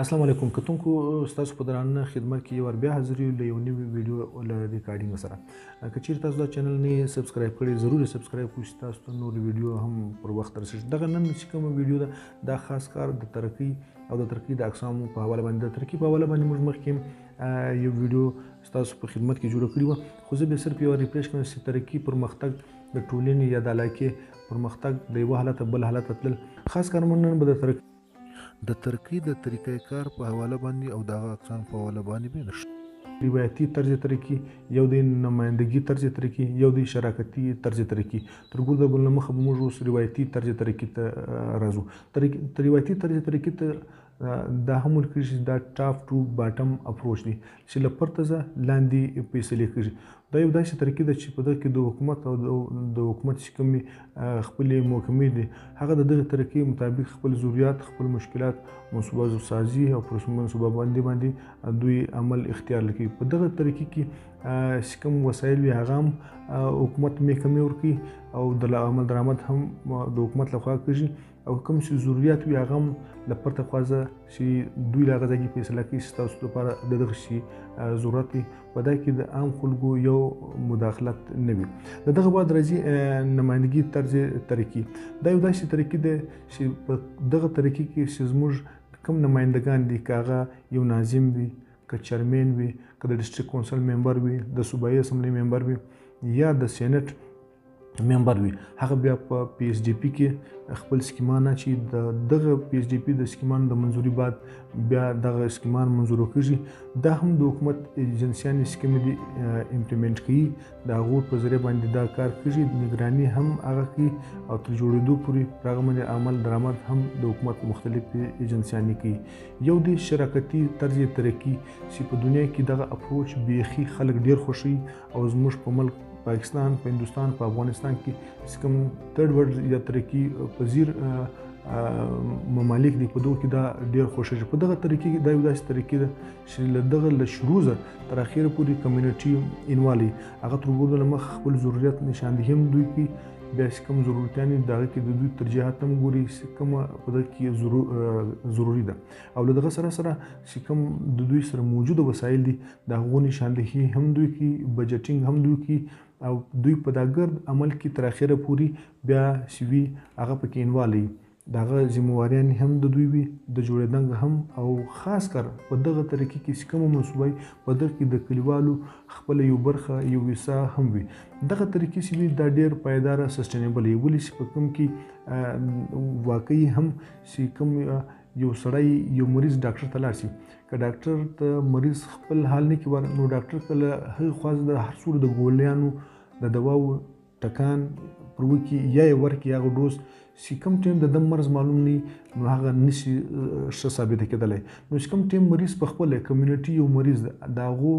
السلام علیکم کتونکو تاسو په درانه خدمت کې یو ور بیا حاضر یو له یو نوي ویډیو له ریکارډینګ سره که چیرې تاسو دا چینل نه سبسکرایب کړی ضرور سبسکرایب کړئ چې تاسو ته نور ویډیو هم پر وخت رسیږي دغه نن چې کوم ویډیو ده دا خاص کار د ترقی او د ترقی د اقسامو په حواله باندې د ترقی په حواله باندې موږ مخکې یو ویډیو تاسو په خدمت کې جوړ کړی و خو زه به صرف یو ریفریش کوم چې ترقی پرمختګ د ټولنې یا د علاقې پرمختګ د یو حالت بل حالت تل خاص کار مونږ نن به د ترقی د ترکي د طریقه کار په حواله باندې او د هغه اکسانو په حواله باندې به نشته. روایتي طرز ترکي، یو دی نمایندګي طرز ترکي، یو دی شراکتي طرز ترکي. تر ګرده ګل له مخه به موږ اوس روایتي طرز ترکي ته راځو. روایتي طرز ترکي ته دا هم ویل کېږي چې دا ټاپ ټو باټم اپروچ دی، چې له پرتزه لاندې فیصلې کېږي. دا یو داسې ترکیب ده چې په دغه کې د حکومت او د حکومت چې کومې خپلې محکمې دي هغه د دغه ترکیب مطابق خپل ضروریات خپل مشکلات منصوبه سازي او پر منصوبه باندې باندې دوی عمل اختیار لکوي په دغه ترکیب کې چې کوم وسایل وي هغه هم حکومت محکمې ورکوي او د عمل درآمد هم د حکومت لخوا کېږي او کوم چې ضرورت وي هغه هم له پرته خوازه چې دوی له هغه ځای کې فیصله کوي چې ستاسو لپاره د دغه شي ضرورت دی په دا کې د عام خلکو یو مداخلت نه وي د دغه بعد راځي نمایندګي طرز طریقې دا یو داسې طریقې ده چې په دغه طریقې کې چې زموږ کوم نمایندګان دي که هغه یو ناظم وي که چیرمین وي که د ډسټریکټ کونسل ممبر وي د صوبایي اسمبلۍ ممبر وي یا د سینټ ممبر وي هغه بیا په پی ایس ډي پی کې خپل سکیمان اچي د دغه پی ایس ډي پی د سکیمان د منځوري بعد بیا دغه سکیمان منځور کیږي دا هم د حکومت ایجنسیان سکیم دي امپلیمنټ کوي دا غو په ذریعہ باندې دا کار کیږي نگرانی هم هغه کوي او تر جوړېدو پورې رغم عمل درآمد هم د حکومت مختلف ایجنسیان کوي یو د شراکتي طرز ترقی چې په دنیا کې دغه اپروچ بیخي خلک ډیر خوشي او زموږ په ملک پاکستان په هندستان په افغانستان کې چې کوم ترډ ورډ یا ترقي پذیر ممالک دي په دوه کې دا ډیر خوشاله شي په دغه طریقې کې دا یو داسې طریقې ده چې له دغه له شروع زه تر اخره پورې کمیونټي انوالي هغه تر وګورو له مخ خپل ضرورت نشاندهي هم دوی کې بیا چې کوم ضرورتیان دي دغه کې د دوی ترجیحات هم ګوري چې کوم په دغه کې ضرور ضروري ده او له دغه سره سره چې کوم د دوی سره موجوده وسایل دي د هغو نشاندهي هم دوی کی بجټینګ هم دوی کی او دوی په دا ګرد عمل کې تر اخره پوری بیا چې وي هغه پکې انوالي دغه ذمہواریان هم د دوی وي د جوړېدنګ هم او خاص کر په دغه طریقې کې چې کومه منصوبه په دغه کې د کلیوالو خپل یو برخه یو ویسا هم وي دغه طریقې چې وي دا ډیر پایدار سسټینیبل وي ولې چې په کوم کې واقعي هم چې کوم یو سړی یو مریض ډاکټر ته لاړ شي که ډاکټر ته مریض خپل حال نه کوي نو ډاکټر کله هغه خواز د هر څور د ګولیانو د دواو ټکان پر وکی یا یې ورکي هغه ډوز چې کم ټیم د دم مرز معلوم نی نو هغه نشي ښه ثابت کېدلی نو چې کم ټیم مریض په خپل کمیونټي یو مریض دا غو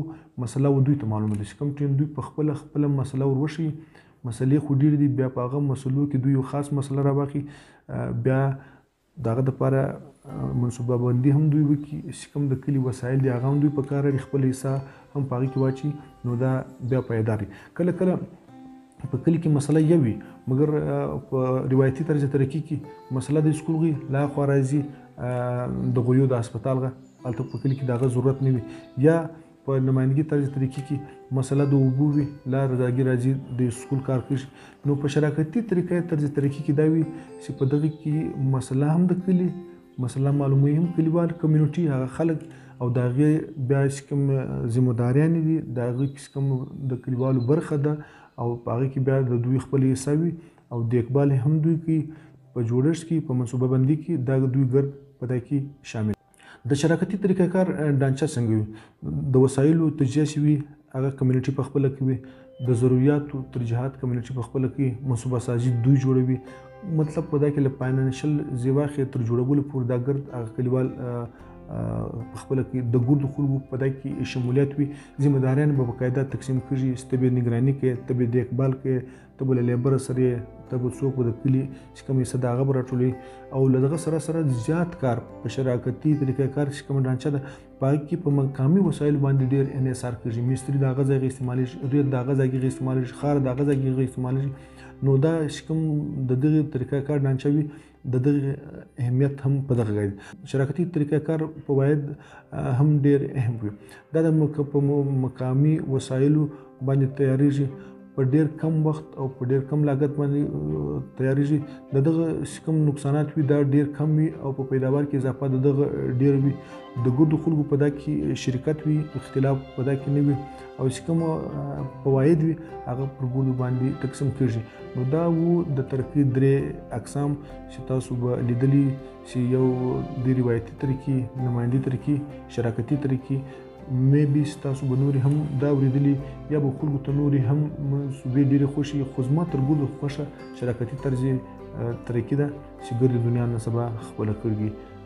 مسله و دوی ته معلومه ده چې کم ټیم دوی په خپل خپل مسله وروشي مسلې خو ډیر دي بیا په هغه مسلو کې دوی یو خاص مسله راوخی بیا د هغه لپاره منصوبه بندي هم دوی وکړي چې کوم د کلي وسایل دي هغه هم دوی په کار لري خپل حصه هم په هغې کې واچي نو دا بیا پایدار وي کله کله په کلي کې مسله یو وي مګر په روایتي طرز ترقي کې مسله د سکول غي لا خو راځي د غویو د هسپتال غه هلته په کلي کې دغه ضرورت نه وي یا په نمايندګي طرز طريقي کي مسئله د اوبو وي، لا رضاګي راځي د يو سکول کار کښي، نو په شراکتي طريقه طرز طريقي کي دا وي چي په دغه کي مسئله هم د کلي مسئله معلوموي، هم کليوال کميونټي هغه خلک او د هغې بيا چي کوم ذمه دارياني دي د هغوی کي چي کوم د کليوالو برخه ده او په هغه کي بيا د دوی خپله حصه وي او ديکبال هم دوی کوي، په جوړښت کي په منصوبه بندي کي دا دوی ګرد په دې کي شامل دي. د شراکتي طریقه کار ډانچه څنګه وي د وسایلو تجزیه چې وي هغه کمیونټي په خپله کې وي د ضروریاتو ترجیحات کمیونټي په خپله کې منصوبه سازي دوی جوړوي مطلب په دا کې له فاینانشل زیواخې تر جوړولو پورې دا ګرد هغه کلیوال په خپل کې د ګردو خلکو په دای کې شمولیت وي ذمہ داریان به باقاعده تقسیم کړي ستبې نگراني کې تبې د اقبال کې ته به له لیبر سره ته به څوک به د کلي چې کوم څه د هغه به راټولوي او له دغه سره سره زیات کار په شراکتي طریقه کار چې کوم ډانچه ده په هغې کې په مقامي وسایل باندې ډېر ان ایس آر کېږي مستري د هغه ځای استعمالېږي ریت د هغه ځای استعمالېږي خار د هغه ځای استعمالېږي نو دا چې کوم د دغې طریقه کار ډانچه وي د دغه اهمیت هم په دغه غیر شراکتي طریقه کار فواید هم ډیر اهم وي دا د مقامی وسایلو باندې تیاریږي په ډیر کم وخت او په ډیر کم لاګت باندې تیاریږي د دغه کوم نقصانات وي دا ډیر کم وي او په پیداوار کې اضافه د دغه ډیر وي د ګردو خلکو په دا کې شرکت وي اختلاف په دا کې نه وي او چې کوم فواید وي هغه پر ګولو باندې تقسیم کیږي نو دا وو د ترقی درې اقسام چې تاسو به لیدلی چې یو د روایتي طریقې نمایندی طریقې شراکتي طریقې مې به تاسو به نور هم دا ورېدلی یا به خلکو ته نور هم صوبې ډېرې خوشي خو زما تر ګولو خوښه شراکتي طرز ترقی ده چې ګرد دنیا نه سبا خپله کړي